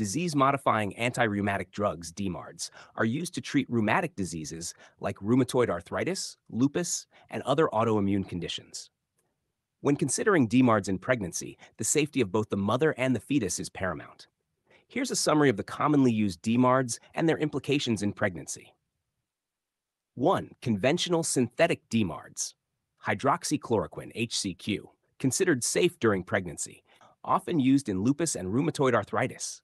disease-modifying anti-rheumatic drugs, DMARDs, are used to treat rheumatic diseases like rheumatoid arthritis, lupus, and other autoimmune conditions. When considering DMARDs in pregnancy, the safety of both the mother and the fetus is paramount. Here's a summary of the commonly used DMARDs and their implications in pregnancy. 1. Conventional synthetic DMARDs. Hydroxychloroquine, HCQ, considered safe during pregnancy, often used in lupus and rheumatoid arthritis,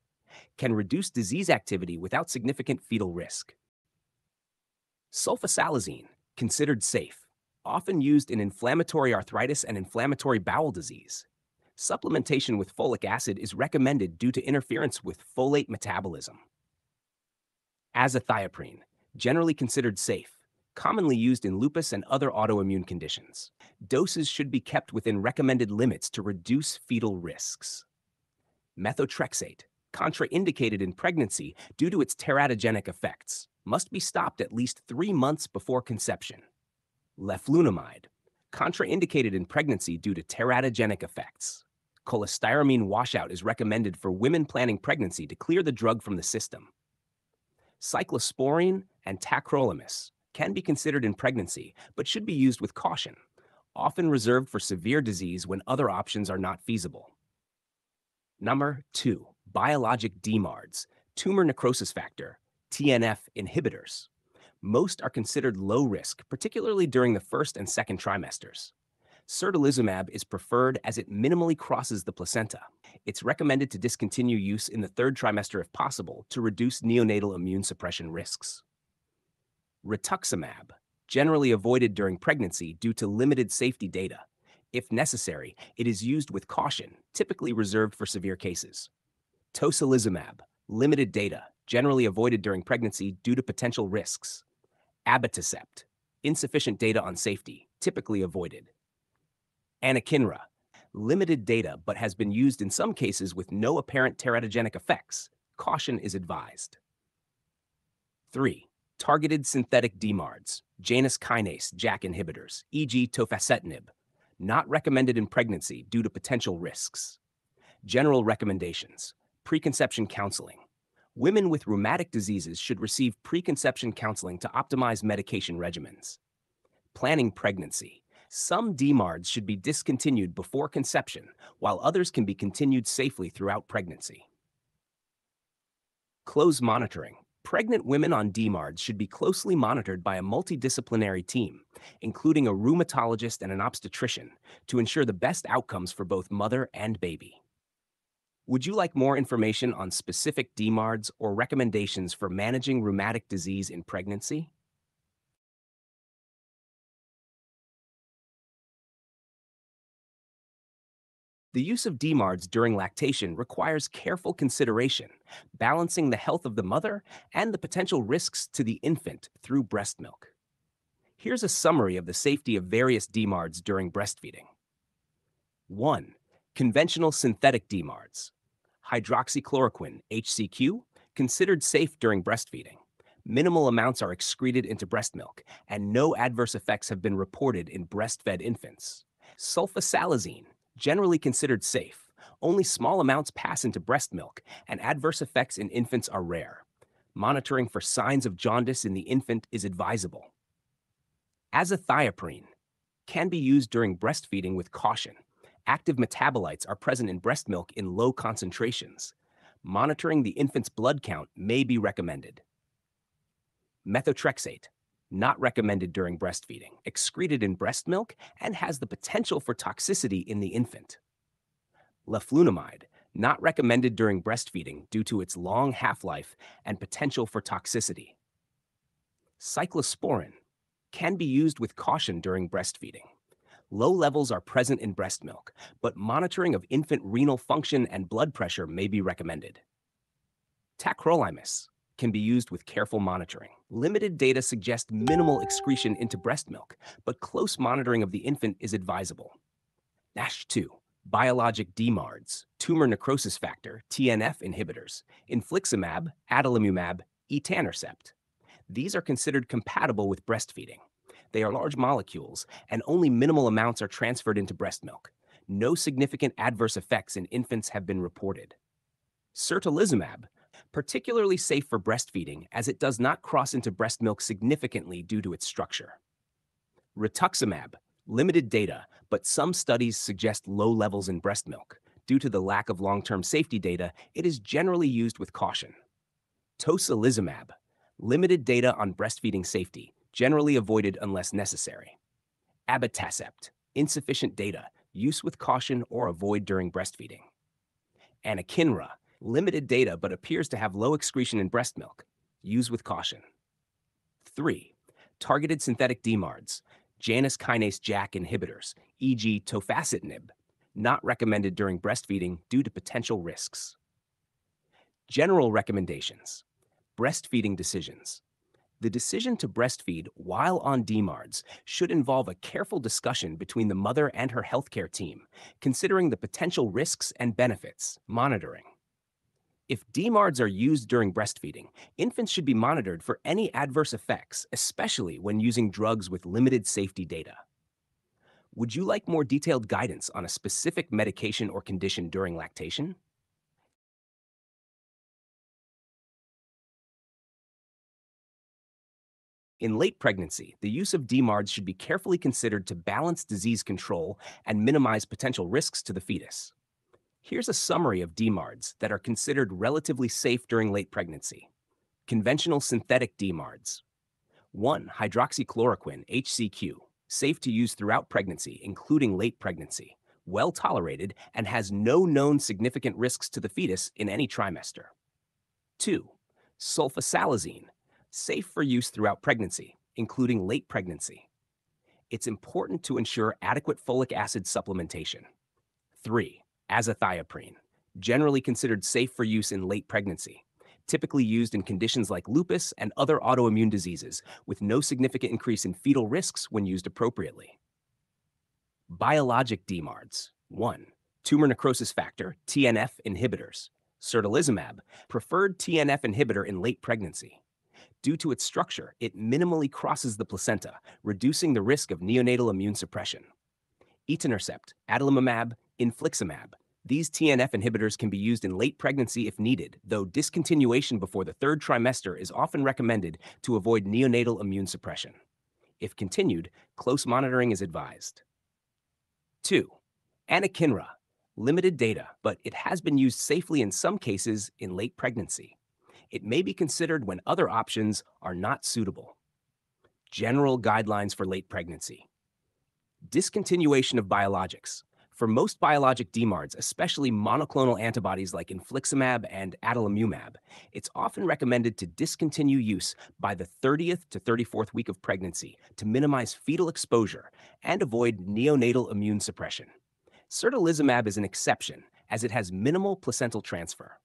can reduce disease activity without significant fetal risk. Sulfasalazine, considered safe, often used in inflammatory arthritis and inflammatory bowel disease. Supplementation with folic acid is recommended due to interference with folate metabolism. Azathioprine, generally considered safe, commonly used in lupus and other autoimmune conditions. Doses should be kept within recommended limits to reduce fetal risks. Methotrexate, contraindicated in pregnancy due to its teratogenic effects, must be stopped at least three months before conception. Leflunomide, contraindicated in pregnancy due to teratogenic effects. Cholestyramine washout is recommended for women planning pregnancy to clear the drug from the system. Cyclosporine and tacrolimus can be considered in pregnancy, but should be used with caution, often reserved for severe disease when other options are not feasible. Number two, biologic DMARDs, tumor necrosis factor, TNF inhibitors. Most are considered low risk, particularly during the first and second trimesters. Certolizumab is preferred as it minimally crosses the placenta. It's recommended to discontinue use in the third trimester if possible to reduce neonatal immune suppression risks. Rituximab, generally avoided during pregnancy due to limited safety data. If necessary, it is used with caution, typically reserved for severe cases. Tocilizumab, limited data, generally avoided during pregnancy due to potential risks. Abatacept, insufficient data on safety, typically avoided. Anakinra, limited data but has been used in some cases with no apparent teratogenic effects. Caution is advised. 3 targeted synthetic DMARDs, Janus kinase JAK inhibitors, e.g. tofacitinib, not recommended in pregnancy due to potential risks. General recommendations, preconception counseling. Women with rheumatic diseases should receive preconception counseling to optimize medication regimens. Planning pregnancy. Some DMARDs should be discontinued before conception, while others can be continued safely throughout pregnancy. Close monitoring pregnant women on DMARDs should be closely monitored by a multidisciplinary team, including a rheumatologist and an obstetrician, to ensure the best outcomes for both mother and baby. Would you like more information on specific DMARDs or recommendations for managing rheumatic disease in pregnancy? The use of DMARDs during lactation requires careful consideration, balancing the health of the mother and the potential risks to the infant through breast milk. Here's a summary of the safety of various DMARDs during breastfeeding. 1. Conventional synthetic DMARDs. Hydroxychloroquine, HCQ, considered safe during breastfeeding. Minimal amounts are excreted into breast milk, and no adverse effects have been reported in breastfed infants. Sulfasalazine, generally considered safe. Only small amounts pass into breast milk, and adverse effects in infants are rare. Monitoring for signs of jaundice in the infant is advisable. Azathioprine can be used during breastfeeding with caution. Active metabolites are present in breast milk in low concentrations. Monitoring the infant's blood count may be recommended. Methotrexate not recommended during breastfeeding, excreted in breast milk, and has the potential for toxicity in the infant. Leflunomide, not recommended during breastfeeding due to its long half-life and potential for toxicity. Cyclosporin can be used with caution during breastfeeding. Low levels are present in breast milk, but monitoring of infant renal function and blood pressure may be recommended. Tacrolimus can be used with careful monitoring. Limited data suggest minimal excretion into breast milk, but close monitoring of the infant is advisable. NASH2, biologic DMARDs, tumor necrosis factor, TNF inhibitors, infliximab, adalimumab, etanercept. These are considered compatible with breastfeeding. They are large molecules, and only minimal amounts are transferred into breast milk. No significant adverse effects in infants have been reported. Certolizumab, particularly safe for breastfeeding as it does not cross into breast milk significantly due to its structure. Rituximab, limited data, but some studies suggest low levels in breast milk. Due to the lack of long-term safety data, it is generally used with caution. Tocilizumab, limited data on breastfeeding safety, generally avoided unless necessary. Abatacept, insufficient data, use with caution or avoid during breastfeeding. Anakinra, limited data but appears to have low excretion in breast milk, use with caution. 3. Targeted synthetic DMARDs, Janus kinase JAK inhibitors, e.g. tofacitinib, not recommended during breastfeeding due to potential risks. General recommendations Breastfeeding decisions. The decision to breastfeed while on DMARDs should involve a careful discussion between the mother and her healthcare team, considering the potential risks and benefits, monitoring. If DMARDs are used during breastfeeding, infants should be monitored for any adverse effects, especially when using drugs with limited safety data. Would you like more detailed guidance on a specific medication or condition during lactation? In late pregnancy, the use of DMARDs should be carefully considered to balance disease control and minimize potential risks to the fetus. Here's a summary of DMARDs that are considered relatively safe during late pregnancy. Conventional synthetic DMARDs. 1. Hydroxychloroquine, HCQ, safe to use throughout pregnancy, including late pregnancy, well tolerated, and has no known significant risks to the fetus in any trimester. 2. Sulfasalazine, safe for use throughout pregnancy, including late pregnancy. It's important to ensure adequate folic acid supplementation. 3. Azathioprine, generally considered safe for use in late pregnancy, typically used in conditions like lupus and other autoimmune diseases, with no significant increase in fetal risks when used appropriately. Biologic DMARDs 1. Tumor necrosis factor, TNF inhibitors. Certolizumab, preferred TNF inhibitor in late pregnancy. Due to its structure, it minimally crosses the placenta, reducing the risk of neonatal immune suppression. Etanercept, adalimumab, infliximab. These TNF inhibitors can be used in late pregnancy if needed, though discontinuation before the third trimester is often recommended to avoid neonatal immune suppression. If continued, close monitoring is advised. 2. Anakinra. Limited data, but it has been used safely in some cases in late pregnancy. It may be considered when other options are not suitable. General guidelines for late pregnancy. Discontinuation of biologics. For most biologic DMARDs, especially monoclonal antibodies like infliximab and adalimumab, it's often recommended to discontinue use by the 30th to 34th week of pregnancy to minimize fetal exposure and avoid neonatal immune suppression. Certolizumab is an exception as it has minimal placental transfer.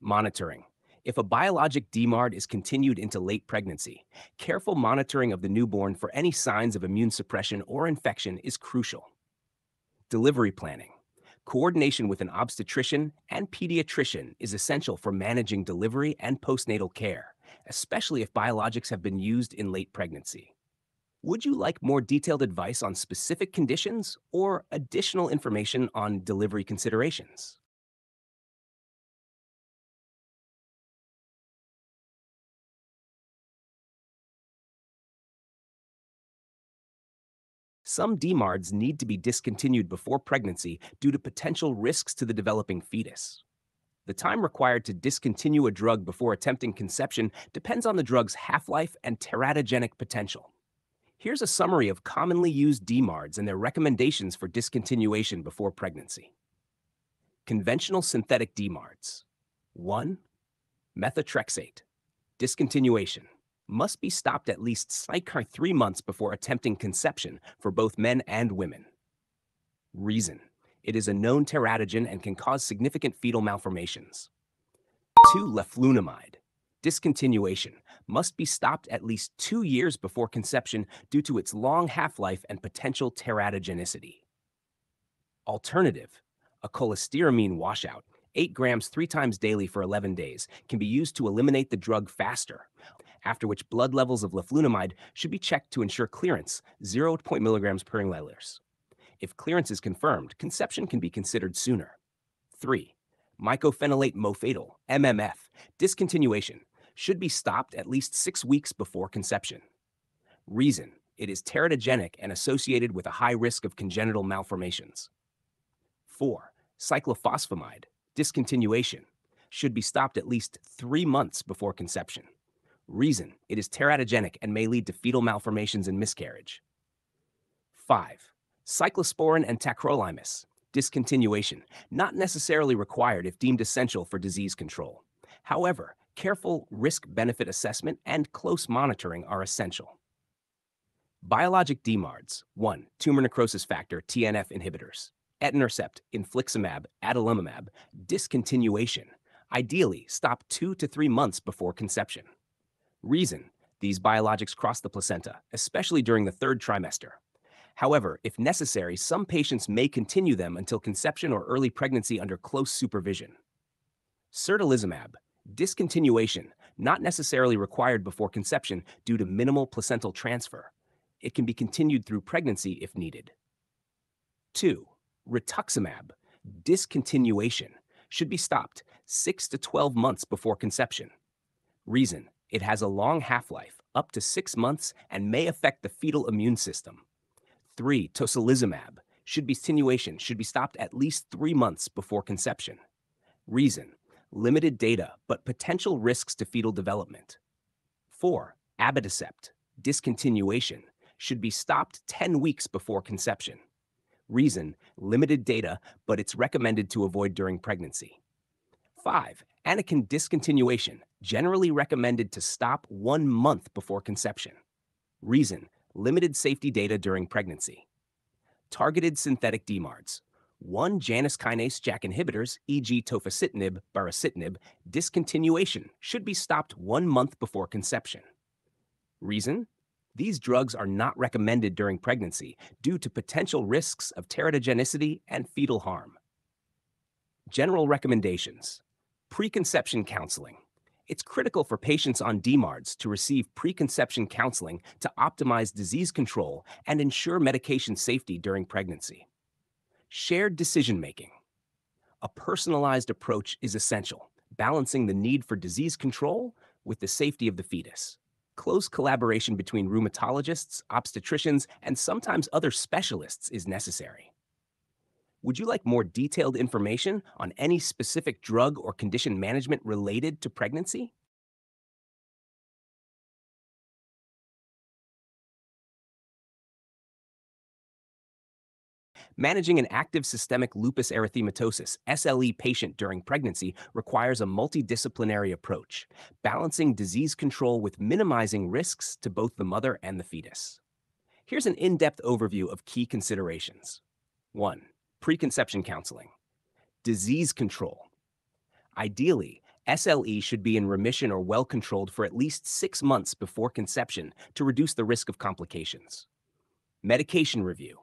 Monitoring. If a biologic DMARD is continued into late pregnancy, careful monitoring of the newborn for any signs of immune suppression or infection is crucial. Delivery planning. Coordination with an obstetrician and pediatrician is essential for managing delivery and postnatal care, especially if biologics have been used in late pregnancy. Would you like more detailed advice on specific conditions or additional information on delivery considerations? Some DMARDs need to be discontinued before pregnancy due to potential risks to the developing fetus. The time required to discontinue a drug before attempting conception depends on the drug's half-life and teratogenic potential. Here's a summary of commonly used DMARDs and their recommendations for discontinuation before pregnancy. Conventional synthetic DMARDs. 1. Methotrexate. Discontinuation must be stopped at least cycle three months before attempting conception for both men and women. Reason. It is a known teratogen and can cause significant fetal malformations. 2. Leflunomide. Discontinuation must be stopped at least two years before conception due to its long half-life and potential teratogenicity. Alternative. A cholestyramine washout 8 grams three times daily for 11 days, can be used to eliminate the drug faster, after which blood levels of leflunomide should be checked to ensure clearance, 0 milligrams per milliliters. If clearance is confirmed, conception can be considered sooner. 3. mycophenolate mofetil, MMF, discontinuation should be stopped at least six weeks before conception. Reason it is teratogenic and associated with a high risk of congenital malformations. 4. Cyclophosphamide, discontinuation, should be stopped at least three months before conception. Reason it is teratogenic and may lead to fetal malformations and miscarriage. 5. Cyclosporin and tacrolimus, discontinuation, not necessarily required if deemed essential for disease control. However, careful risk benefit assessment and close monitoring are essential. Biologic DMARDs 1. Tumor necrosis factor TNF inhibitors, etanercept, infliximab, adalimumab, discontinuation. Ideally, stop two to three months before conception. Reason these biologics cross the placenta, especially during the third trimester. However, if necessary, some patients may continue them until conception or early pregnancy under close supervision. Certolizumab, discontinuation, not necessarily required before conception due to minimal placental transfer. It can be continued through pregnancy if needed. 2. Rituximab, discontinuation, should be stopped 6 to 12 months before conception. Reason it has a long half life, up to six months, and may affect the fetal immune system. Three, tocilizumab should be stimulation should be stopped at least three months before conception. Reason limited data, but potential risks to fetal development. Four, abatacept discontinuation should be stopped 10 weeks before conception. Reason limited data, but it's recommended to avoid during pregnancy. 5. Anakinra discontinuation, generally recommended to stop one month before conception. Reason limited safety data during pregnancy. Targeted synthetic DMARDs. One Janus kinase JAK inhibitors, e.g., tofacitinib, baricitinib, discontinuation should be stopped one month before conception. Reason? These drugs are not recommended during pregnancy due to potential risks of teratogenicity and fetal harm. General recommendations Preconception counseling. It's critical for patients on DMARDs to receive preconception counseling to optimize disease control and ensure medication safety during pregnancy. Shared decision making. A personalized approach is essential, balancing the need for disease control with the safety of the fetus. Close collaboration between rheumatologists, obstetricians, and sometimes other specialists is necessary. Would you like more detailed information on any specific drug or condition management related to pregnancy? Managing an active systemic lupus erythematosus SLE patient during pregnancy requires a multidisciplinary approach, balancing disease control with minimizing risks to both the mother and the fetus. Here's an in-depth overview of key considerations. 1 preconception counseling, disease control. Ideally, SLE should be in remission or well controlled for at least six months before conception to reduce the risk of complications. Medication review.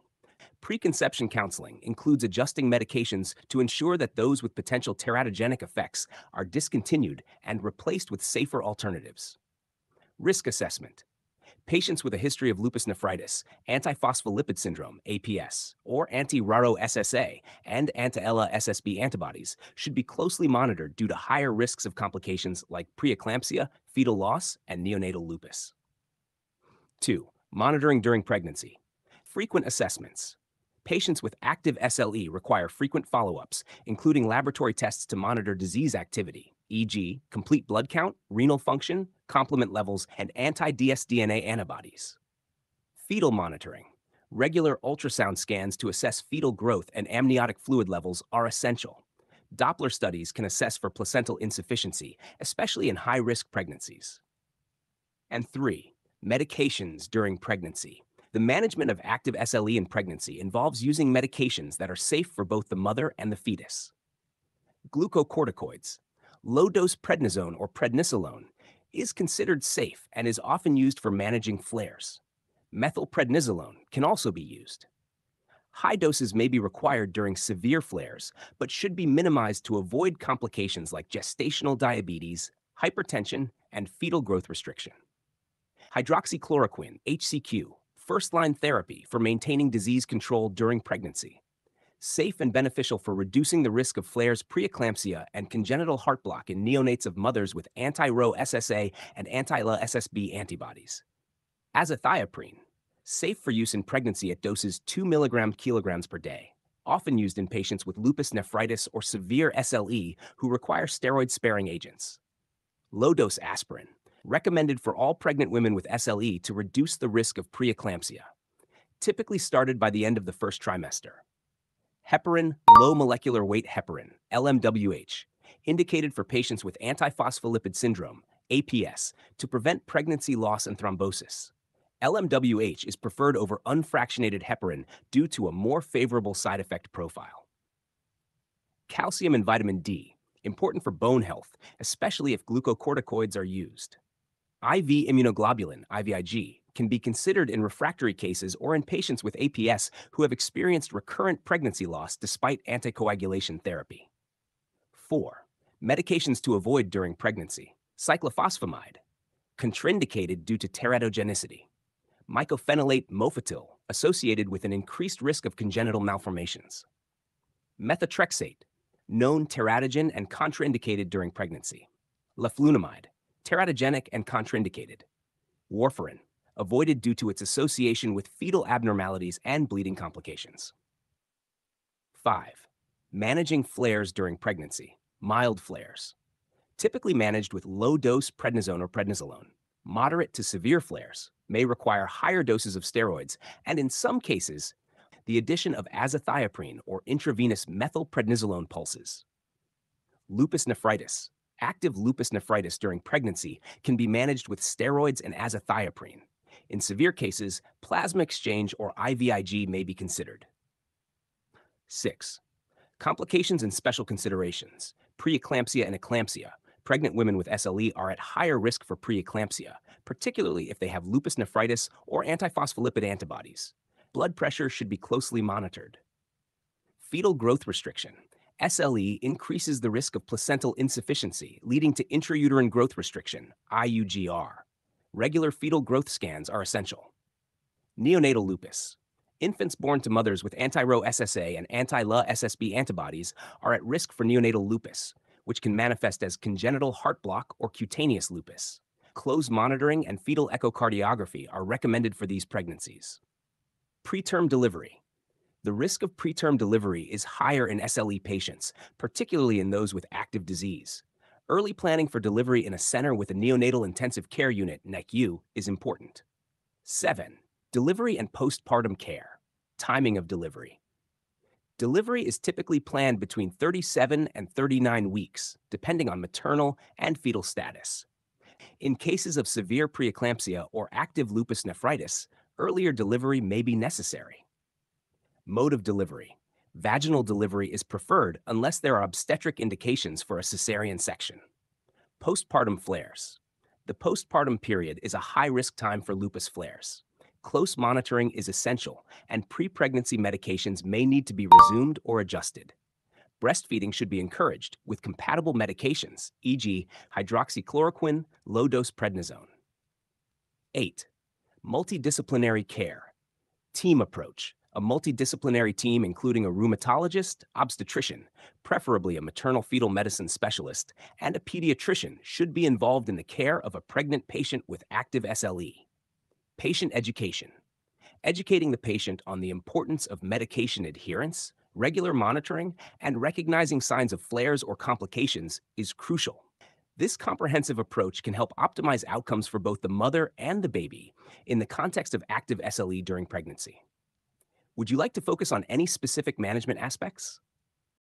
Preconception counseling includes adjusting medications to ensure that those with potential teratogenic effects are discontinued and replaced with safer alternatives. Risk assessment. Patients with a history of lupus nephritis, antiphospholipid syndrome, APS, or anti-Ro SSA and anti-La SSB antibodies should be closely monitored due to higher risks of complications like preeclampsia, fetal loss, and neonatal lupus. 2. Monitoring during pregnancy. Frequent assessments. Patients with active SLE require frequent follow-ups, including laboratory tests to monitor disease activity, e.g., complete blood count, renal function, complement levels, and anti-dsDNA antibodies. Fetal monitoring. Regular ultrasound scans to assess fetal growth and amniotic fluid levels are essential. Doppler studies can assess for placental insufficiency, especially in high-risk pregnancies. And three, medications during pregnancy. The management of active SLE in pregnancy involves using medications that are safe for both the mother and the fetus. Glucocorticoids, low-dose prednisone or prednisolone, is considered safe and is often used for managing flares. Methylprednisolone can also be used. High doses may be required during severe flares, but should be minimized to avoid complications like gestational diabetes, hypertension, and fetal growth restriction. Hydroxychloroquine, HCQ, first line therapy for maintaining disease control during pregnancy. Safe and beneficial for reducing the risk of flares, preeclampsia, and congenital heart block in neonates of mothers with anti-Ro SSA and anti-La SSB antibodies. Azathioprine, safe for use in pregnancy at doses 2 mg kilograms per day, often used in patients with lupus nephritis or severe SLE who require steroid-sparing agents. Low-dose aspirin, recommended for all pregnant women with SLE to reduce the risk of preeclampsia, typically started by the end of the first trimester. Heparin, low molecular weight heparin, LMWH, indicated for patients with antiphospholipid syndrome, APS, to prevent pregnancy loss and thrombosis. LMWH is preferred over unfractionated heparin due to a more favorable side effect profile. Calcium and vitamin D, important for bone health, especially if glucocorticoids are used. IV immunoglobulin, IVIG, can be considered in refractory cases or in patients with APS who have experienced recurrent pregnancy loss despite anticoagulation therapy. 4. Medications to avoid during pregnancy. Cyclophosphamide, contraindicated due to teratogenicity. Mycophenolate mofetil, associated with an increased risk of congenital malformations. Methotrexate, known teratogen and contraindicated during pregnancy. Leflunomide, teratogenic and contraindicated. Warfarin, avoided due to its association with fetal abnormalities and bleeding complications. 5. Managing flares during pregnancy, mild flares. Typically managed with low-dose prednisone or prednisolone. Moderate to severe flares may require higher doses of steroids, and in some cases, the addition of azathioprine or intravenous methylprednisolone pulses. Lupus nephritis. Active lupus nephritis during pregnancy can be managed with steroids and azathioprine. In severe cases, plasma exchange or IVIG may be considered. 6. Complications and special considerations. Preeclampsia and eclampsia. Pregnant women with SLE are at higher risk for preeclampsia, particularly if they have lupus nephritis or antiphospholipid antibodies. Blood pressure should be closely monitored. Fetal growth restriction. SLE increases the risk of placental insufficiency, leading to intrauterine growth restriction, IUGR regular fetal growth scans are essential. Neonatal lupus. Infants born to mothers with anti-Ro SSA and anti-La SSB antibodies are at risk for neonatal lupus, which can manifest as congenital heart block or cutaneous lupus. Close monitoring and fetal echocardiography are recommended for these pregnancies. Preterm delivery. The risk of preterm delivery is higher in SLE patients, particularly in those with active disease early planning for delivery in a center with a neonatal intensive care unit, NICU, is important. 7. Delivery and postpartum care. Timing of delivery. Delivery is typically planned between 37 and 39 weeks, depending on maternal and fetal status. In cases of severe preeclampsia or active lupus nephritis, earlier delivery may be necessary. Mode of delivery. Vaginal delivery is preferred unless there are obstetric indications for a cesarean section. Postpartum flares. The postpartum period is a high-risk time for lupus flares. Close monitoring is essential, and pre-pregnancy medications may need to be resumed or adjusted. Breastfeeding should be encouraged with compatible medications, e.g. hydroxychloroquine, low-dose prednisone. 8. Multidisciplinary care. Team approach a multidisciplinary team including a rheumatologist, obstetrician, preferably a maternal fetal medicine specialist, and a pediatrician should be involved in the care of a pregnant patient with active SLE. Patient education. Educating the patient on the importance of medication adherence, regular monitoring, and recognizing signs of flares or complications is crucial. This comprehensive approach can help optimize outcomes for both the mother and the baby in the context of active SLE during pregnancy. Would you like to focus on any specific management aspects?